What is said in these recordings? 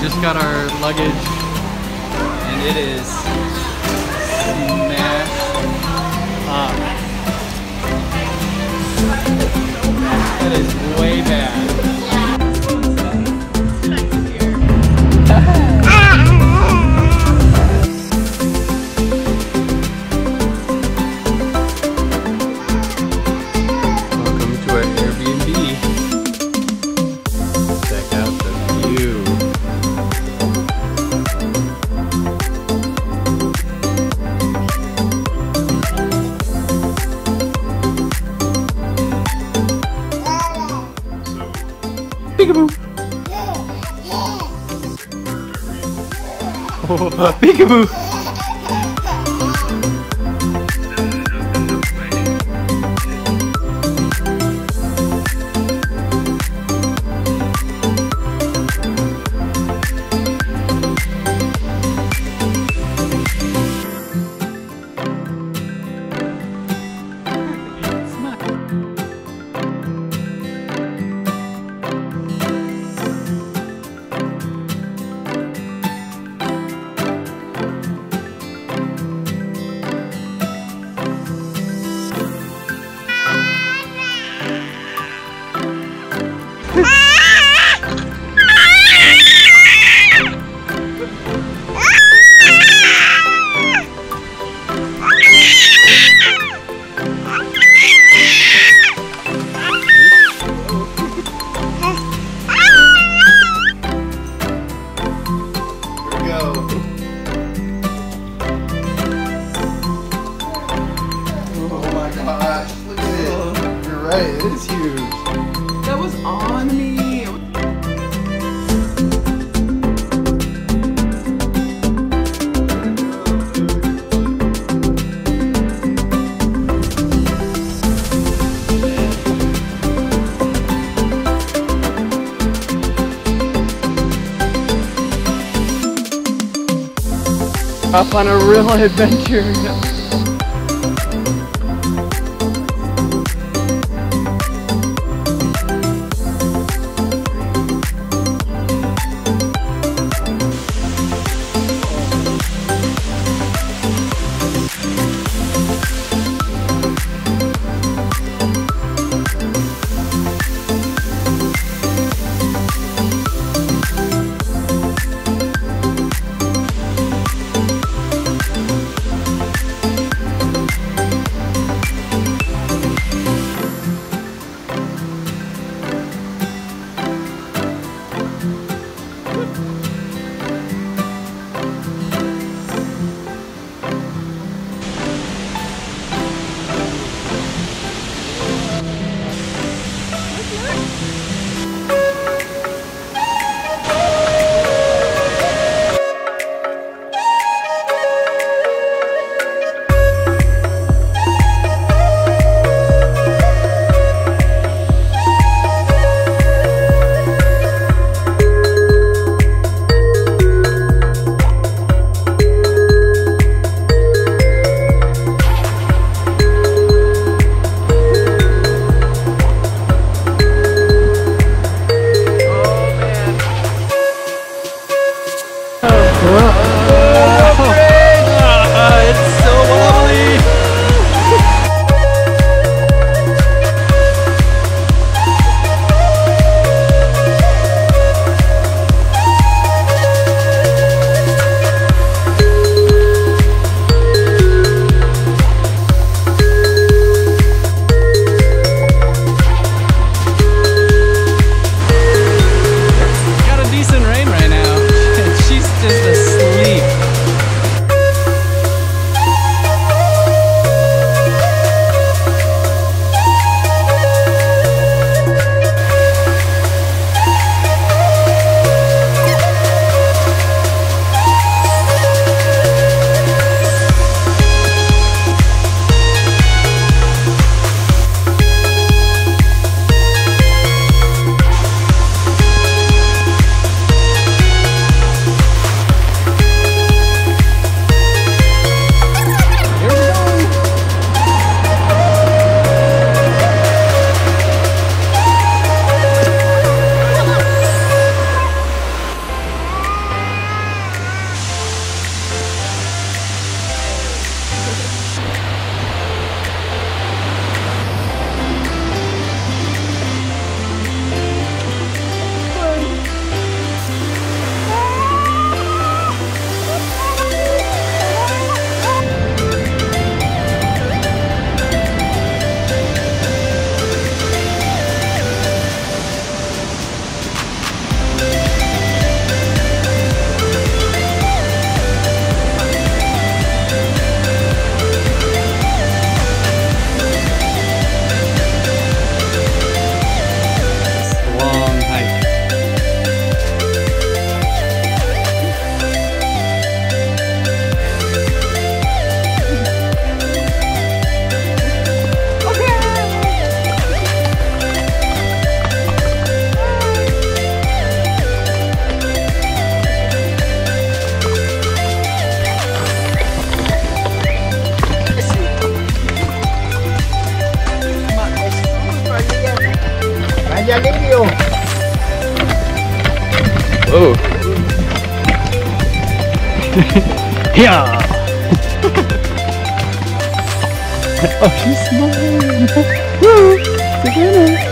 Just got our luggage, it is smashed up. That is way bad. Peekaboo! Up on a real adventure. yeah. oh, she's smiling. Woo! Savannah.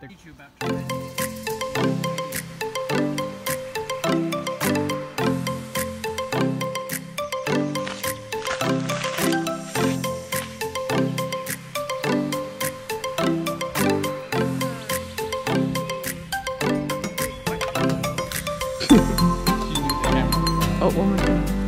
right you oh, oh.